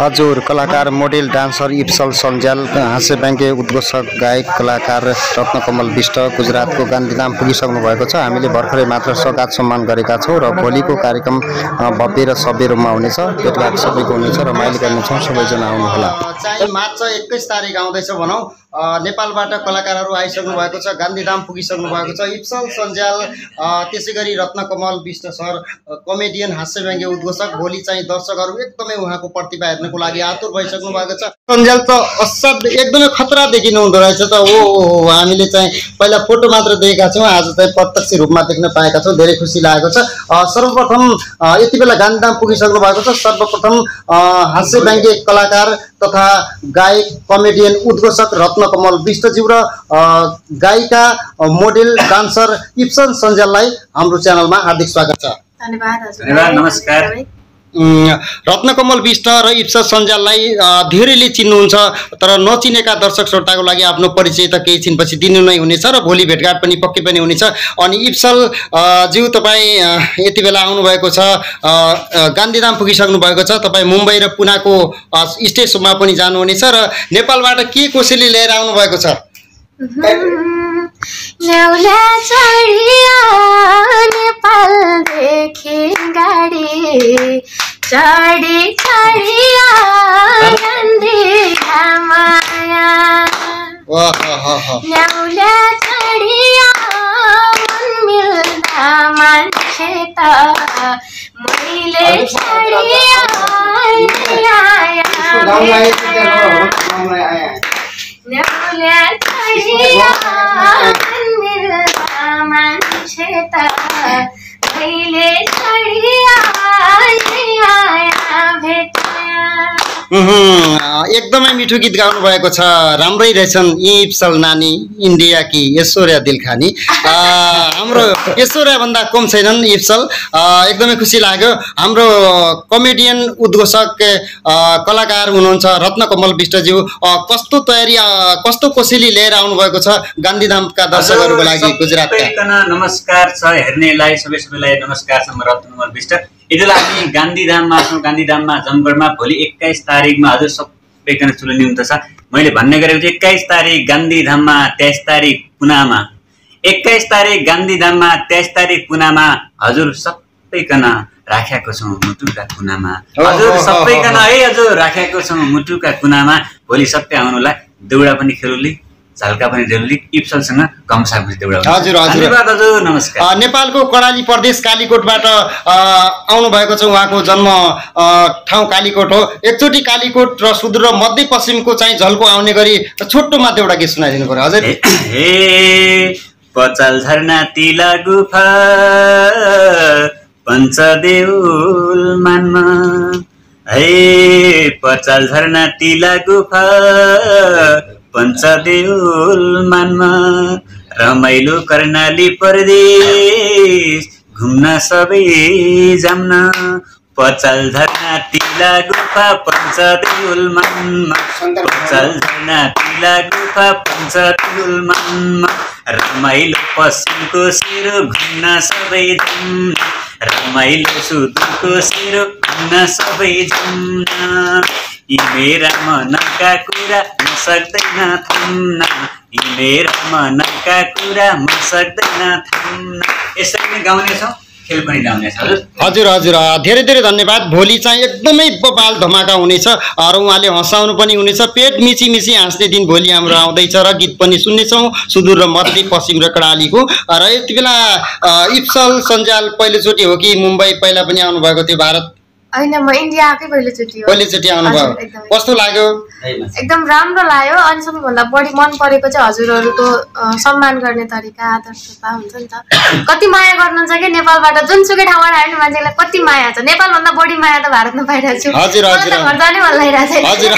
हजुर कलाकार model dancer इप्सल सन्जाल हाँस्य व्यङ्ग्य उद्घोषक गायक कलाकार रत्नकमल विष्ट गुजरातको गान्धीधाम पुगिसक्नु भएको छ। हामीले भर्खरै मात्र सगात सम्मान गरेका छौँ र भोलिको कार्यक्रम भव्य र सभ्य रूपमा हुनेछ। भेटघाट सबैको हुनेछ रमाइलो गर्नेछौँ सबैजना आउनुहोला। मार्च एक्काइस तारिक आउँदैछ भनौँ। नेपालबाट कलाकारहरू आइसक्नु भएको छ गान्धीधाम पुगिसक्नु भएको छ। इप्सल सन्जाल अ, त्यसै गरी रत्नकमल विष्ट सर कमेडियन हास्य व्यङ्ग्य उद्घोषक भोलि चाहिँ दर्शकहरू एकदमै उहाँको प्रतिभा हेर्नको लागि आतुर भइसक्नु भएको छ। सन्जाल त असाध्य एकदमै खतरा देखिनु हुँदो रहेछ त। ओ हो हो, हामीले चाहिँ पहिला फोटो मात्र देखेका छौँ आज चाहिँ प्रत्यक्ष रूपमा देख्न पाएका छौँ धेरै खुसी लागेको छ। अ, सर्वप्रथम यति बेला गान्धीधाम पुगिसक्नु भएको छ। सर्वप्रथम अ, हास्य व्यङ्ग्य कलाकार तथा गायक कमेडियन उद्घोषक रत्नकमल विष्टज्यू र अ, गायिका मोडेल डान्सर इप्सन सन्जाललाई हाम्रो च्यानलमा हार्दिक स्वागत छ। धन्यवाद हजुर धन्यवाद, नमस्कार। रत्नकमल विष्ट र इप्सा सन्जाललाई अ, धेरैले चिन्नुहुन्छ तर नचिनेका दर्शक श्रोताको लागि आफ्नो परिचय त केही छिनपछि दिनु नै हुनेछ र भोलि भेटघाट पनि पक्कै पनि हुनेछ। अनि इप्सल ज्यू तपाईँ यति बेला आउनुभएको छ गान्धीधाम पुगिसक्नु भएको छ तपाईँ मुम्बई र पुनाको सोमा पनि जानुहुनेछ र नेपालबाट के कसैले लिएर आउनुभएको छ? नौला चढ़ियान पल देखे गाड़ी चढ़ी चढ़ियान दिया माया नौला चढ़ियान मिलना मन छेता मैले चढ़ियान नौला चढ़ियान मंदिर पहले मंदिर एकदमै मिठो गीत गाउनु भएको छ। राम्रै रहेछन् इप्सल नानी इन्डियाकी ऐश्वर्या दिलखानी। आ, हाम्रो ऐश्वर्याभन्दा कम छैनन् इप्सल एकदमै खुसी लाग्यो। हाम्रो कमेडियन उद्घोषक कलाकार हुनुहुन्छ रत्नकमल विष्टज्यू। आ, कस्तो तयारी कस्तो कोसेली लिएर आउनुभएको छ गान्धीधामका दर्शकहरूको लागि गुजरातका? नमस्कार छ हेर्नेलाई सबै सबैलाई नमस्कार छ म रत्नमल विष्ट। बेला हामी गान्धीधाममा छौँ गान्धीधाममा जमगढमा भोलि एक्काइस तारिकमा हजुर सबैजना सुन्नु हुन्छ छ मैले भन्ने गरेको चाहिँ एक्काइस तारिक गान्धीधाममा तेइस तारिक पुनामा। एक्काइस तारिक गान्धीधाममा तेइस तारिक पुनामा हजुर सबैकन राखेको छौँ मुटुका कुनामा। हजुर सबैकन है। हजुर राखेको छौँ मुटुका कुनामा। भोलि सबै आउनुलाई देउडा पनि खेलौली। झल्का पनि देउली इप्सलसँग कमसा पनि देउडा हुन्छ। हजुर, हजुर। हजुर नमस्कार नेपालको कर्णाली प्रदेश कालीकोटबाट अ, आउनुभएको छ उहाँको जन्म ठाउँ कालीकोट हो एकचोटि कालीकोट र सुदूर र मध्यपश्चिमको चाहिँ झल्को आउने गरी छोटो मात्र एउटा गीत सुनाइदिनु पऱ्यो हजुर हे- हे पचाल झरना तिला गुफा पञ्चदेउल मानमा है पचाल झरना तिला गुफा पञ्चदेउल मानमा रमाइलो कर्णाली परदेश घुम्न सबै जाम्न पचाल झरना तिला गुफा पञ्चदेउल मानमा पचाल झरना तिला गुफा पञ्चदेउल मानमा रमाइलो पश्चिमको सेरो घुम्न सबै जाम्न रमाइलो सुदूरको सेरो घुम्न सबै जाम्न यी मेरा मनका कुरा म सक्दैन यी मेरा कुरा म सक्दैन यसरी नै हजुर हजुर धेरै धेरै धन्यवाद भोलि चाहिँ एकदमै बबाल धमाका हुनेछ र उहाँले हँसाउनु पनि हुनेछ पेट मिची मिची हाँस्ने दिन भोलि हाम्रो आउँदैछ र गीत पनि सुन्नेछौँ सुदूर र मध्य पश्चिम र कडालीको र यति बेला इप्सल सन्जाल पहिलोचोटि हो कि मुम्बई पहिला पनि आउनुभएको थियो भारत होइन म इन्डिया आएकै पहिलोचोटि पहिलोचोटि आउनुभयो। कस्तो लाग्यो? एकदम राम्रो लाग्यो। अनि सबैभन्दा बढी मन परेको चाहिँ हजुरहरूको सम्मान गर्ने तरिका आदर्शता हुन्छ नि त। कति माया गर्नुहुन्छ कि नेपालबाट? जुनसुकै ठाउँबाट आयो भने मान्छेलाई कति माया छ? नेपालभन्दा बढी माया त भारतमा पाइरहेको छु। हजुर, हजुर। त घर जानै मन लागिरहेको छ। हजुर।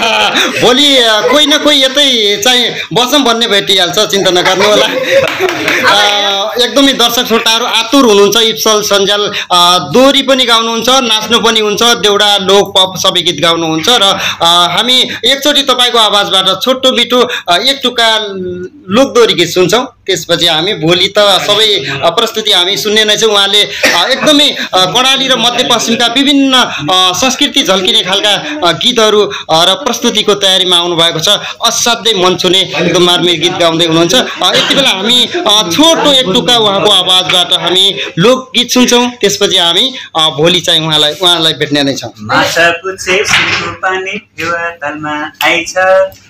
भोलि कोही न कोही यतै चाहिँ बसौँ भन्ने भेटिहाल्छ चिन्ता नगर्नु होला। एकदमै दर्शक श्रोताहरू आतुर हुनुहुन्छ इप्सल सन्जाल अ, दोहोरी पनि गाउनुहुन्छ नाच्नु पनि हुन्छ देउडा लोक पप सबै गीत गाउनुहुन्छ र हामी एकचोटि तपाईँको आवाजबाट छोटो मिठो एक टुक्का लोकदोहोरी गीत सुन्छौँ। त्यसपछि हामी भोलि त सबै प्रस्तुति हामी सुन्ने नै छौँ। उहाँले एकदमै कर्णाली र मध्यपश्चिमका विभिन्न संस्कृति झल्किने खालका गीतहरू र प्रस्तुतिको तयारीमा आउनुभएको छ। असाध्यै मन छुने एकदम मार्मिर गीत गाउँदै हुनुहुन्छ। यति बेला हामी छोटो एक टुक्का उहाँको आवाजबाट हामी लोकगीत सुन्छौँ। त्यसपछि हामी भोलि चाहिँ उहाँलाई उहाँलाई भेट्ने नै छौँ।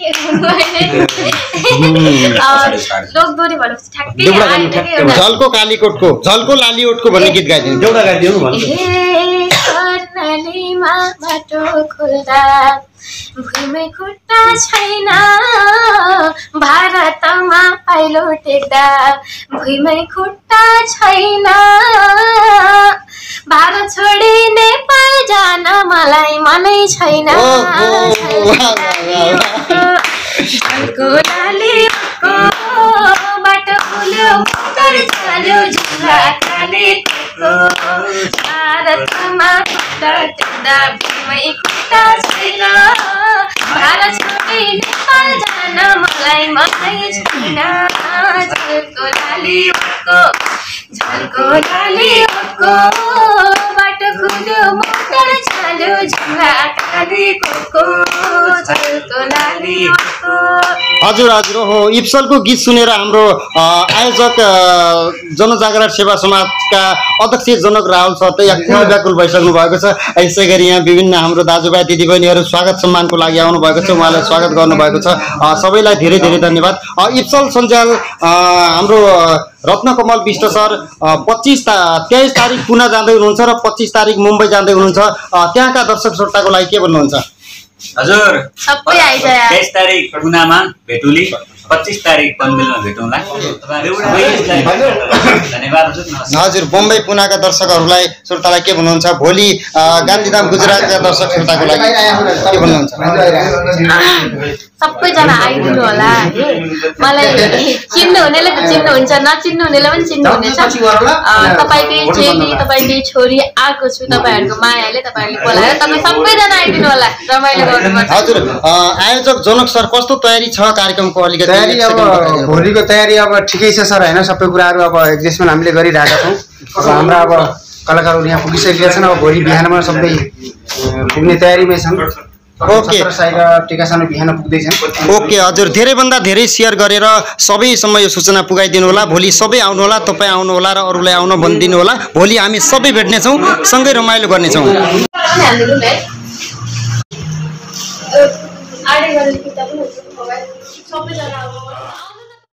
गीत सुनाएर के भन्नु लोकदोरी भनेपछि ठ्याक्कै देउडा गाउनु आइदियो ठ्याक्कै एउटा झल्को कालीकोटको झल्को लालीओटको भन्ने गीत गाइदिनु। एउटा गाइदिनु कर्णालीमा बाटो खोल्दा भुइँमै खुट्टा छैन भारतमा पाइलो टेक्दा भुइँमै खुट्टा छैन भारत छोडी नेपाल जान मलाई मनै छैन बाटो खुल्यो कालीको भारतमा खुट्टा टेक्दा भुइँमै खुट्टा छैन भारत छोडी नेपाल जान मलाई मनै छैन झल्को लालीको झल्को लालीको बाटो खुल्यो मोटर चाल्यो झुला कालीको झल्को लालीको हजुर हजुर। हो इप्सलको गीत सुनेर हाम्रो आयोजक जनजागरण सेवा समाजका अध्यक्ष जनक राहुल सर त यहाँ व्याकुल भइसक्नु भएको छ। यसै गरी यहाँ विभिन्न हाम्रो दाजुभाइ दिदीबहिनीहरू स्वागत सम्मानको लागि आउनु भएको छ। उहाँलाई स्वागत गर्नुभएको छ। सबैलाई धेरै धेरै धन्यवाद। इप्सल सञ्जाल हाम्रो रत्नकमल विष्ट सर पच्चिस ता तेइस तारिक पुना जाँदै हुनुहुन्छ र पच्चिस तारिक मुम्बई जाँदै हुनुहुन्छ। त्यहाँका दर्शक श्रोताको लागि के भन्नुहुन्छ? हजुर सबै यार। तेइस तारिक पुनामा भेटुली पच्चिस तारिक पनबिलमा भेटौँला। धन्यवाद। हजुर बम्बई पुनाका दर्शकहरूलाई श्रोतालाई के भन्नुहुन्छ? भोलि गान्धीधाम गुजरातका दर्शक श्रोताको लागि के भन्नुहुन्छ? सबैजना आइदिनु होला। है मलाई चिन्नु हुनेले त चिन्नुहुन्छ नचिन्नु हुनेले पनि चिन्नुहुनेछ तपाईँकै चेली तपाईँकै छोरी आएको छु तपाईँहरूको मायाले तपाईँहरूले बोलाएर तपाईँ सबैजना आइदिनु होला। रमाइलो गर्नुपर्छ। हजुर आयोजक जनक सर कस्तो तयारी छ कार्यक्रमको अलिकति? तयारी अब। भोलिको तयारी अब ठिकै छ सर होइन? सबै कुराहरू अब एडजस्टमेन्ट हामीले गरिरहेका छौँ। अब हाम्रा अब कलाकारहरू यहाँ पुगिसकेका छन्। अब भोलि बिहानमा सबै पुग्ने तयारीमै छन्। ओके। टिकासानो बिहान पुग्दैछन्। ओके हजुर। धेरैभन्दा धेरै सेयर गरेर सबैसम्म यो सूचना पुगाइदिनु होला। भोलि सबै आउनु होला तपाईँ आउनु होला र अरूलाई आउन भनिदिनु होला। भोलि हामी सबै भेट्नेछौँ सँगै रमाइलो गर्नेछौँ हालिदिनु है आडे गरेर